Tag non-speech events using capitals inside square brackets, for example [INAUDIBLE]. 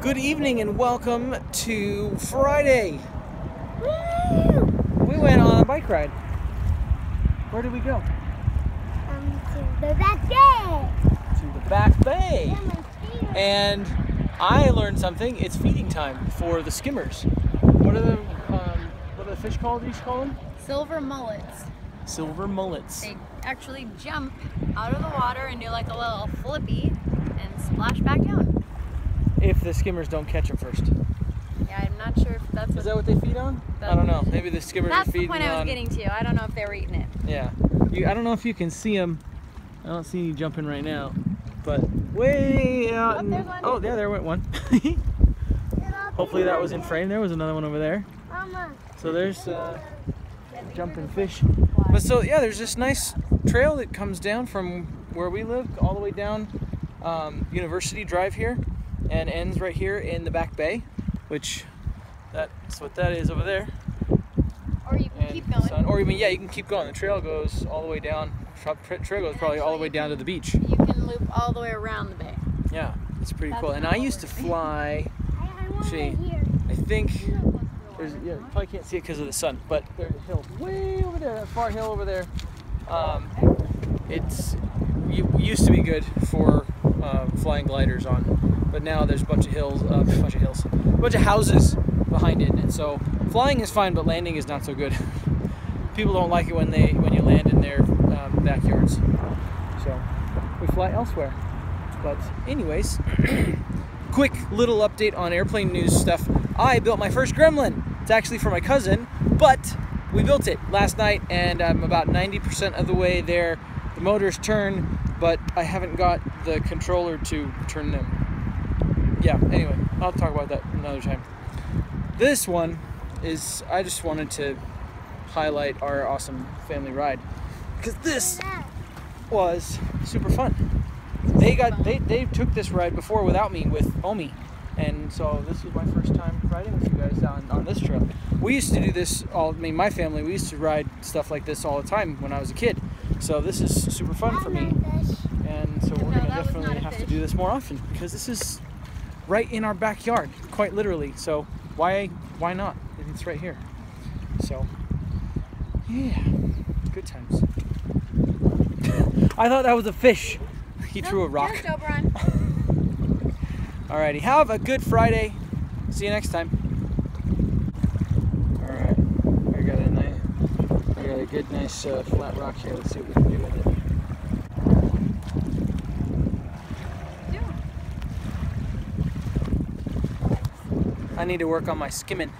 Good evening and welcome to Friday. We went on a bike ride. Where did we go? Um, to the back bay. To the back bay. Yeah, my feet are- And I learned something. It's feeding time for the skimmers. What are the um, what are the fish called? You call them Silver mullets. silver mullets. They actually jump out of the water and do like a little flippy and splash back down. If the skimmers don't catch them first. Yeah, I'm not sure if that's Is what, that what they feed on? I don't know. Maybe the skimmers that's are the feeding point I was on. getting to. I don't know if they were eating it. Yeah. You, I don't know if you can see them. I don't see any jumping right now. But way out. Oh, in- oh, yeah, there went one. [LAUGHS] Hopefully that was in frame. There was another one over there. Mama. So there's uh, jumping fish. But so yeah, there's this nice trail that comes down from where we live all the way down um, University Drive here, and ends right here in the back bay, which that's what that is over there. Or you can And keep going. sun- or even yeah, you can keep going. The trail goes all the way down. tra- tra- Trail goes probably all the way down to the beach. You can loop all the way around the bay. Yeah, it's pretty That's cool. And I used to fly. [LAUGHS] I, I want See. I think there's yeah, you probably can't see it because of the sun, but there's a hill way over there, that far hill over there. Um, it's you, used to be good for uh, flying gliders on, but now there's a bunch of hills, uh, a bunch of hills, a bunch of houses behind it, and so flying is fine, but landing is not so good. [LAUGHS] People don't like it when they when you land in their um, backyards, so we fly elsewhere. But anyways. [CLEARS THROAT] quick little update on airplane news stuff. I built my first Gremlin. It's actually for my cousin, but we built it last night and I'm about 90% of the way there. The motors turn, but I haven't got the controller to turn them. Yeah, anyway, I'll talk about that another time. This one is, I just wanted to highlight our awesome family ride because this was super fun. They got they, they took this ride before without me with Omi, and so this was my first time riding with you guys down on this trail. We used to do this all. I mean, my family we used to ride stuff like this all the time when I was a kid. So this is super fun for me, and so we're No, gonna definitely have to do this more often because this is right in our backyard, quite literally. So why why not? It's right here. So yeah, good times. [LAUGHS] I thought that was a fish. He threw a rock. [LAUGHS] Alrighty, have a good Friday. See you next time. Alright, I got a nice, I got a good, nice uh, flat rock here. Let's see what we can do with it. I need to work on my skimming.